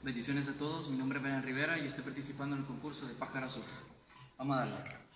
Bendiciones a todos, mi nombre es Brian Rivera y estoy participando en el concurso de Pájaro Azul. Vamos a darle.